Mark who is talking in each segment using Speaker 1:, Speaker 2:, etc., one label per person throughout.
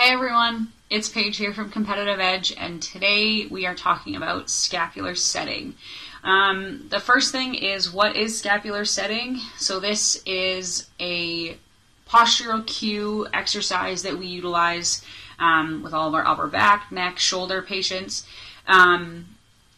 Speaker 1: Hey everyone, it's Paige here from Competitive Edge, and today we are talking about scapular setting. Um, the first thing is what is scapular setting? So, this is a postural cue exercise that we utilize um, with all of our upper back, neck, shoulder patients. Um,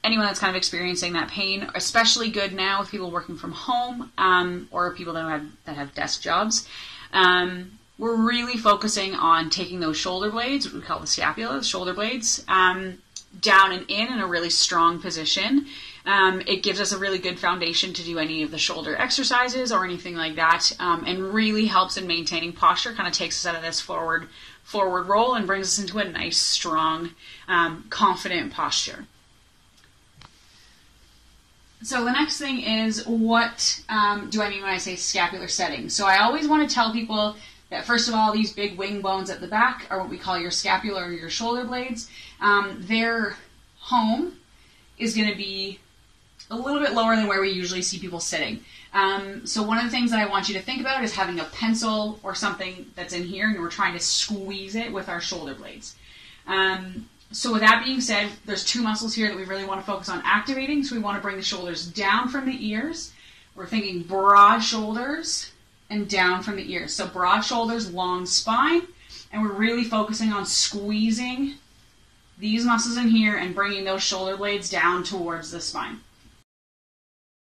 Speaker 1: anyone that's kind of experiencing that pain, especially good now with people working from home um, or people that have that have desk jobs. Um, we're really focusing on taking those shoulder blades, what we call the scapula, the shoulder blades, um, down and in in a really strong position. Um, it gives us a really good foundation to do any of the shoulder exercises or anything like that, um, and really helps in maintaining posture. Kind of takes us out of this forward forward roll and brings us into a nice, strong, um, confident posture. So the next thing is what um, do I mean when I say scapular setting? So I always want to tell people that first of all, these big wing bones at the back are what we call your scapula or your shoulder blades. Um, their home is going to be a little bit lower than where we usually see people sitting. Um, so one of the things that I want you to think about is having a pencil or something that's in here, and we're trying to squeeze it with our shoulder blades. Um, so with that being said, there's two muscles here that we really want to focus on activating. So we want to bring the shoulders down from the ears. We're thinking broad shoulders and down from the ears. So broad shoulders, long spine, and we're really focusing on squeezing these muscles in here and bringing those shoulder blades down towards the spine.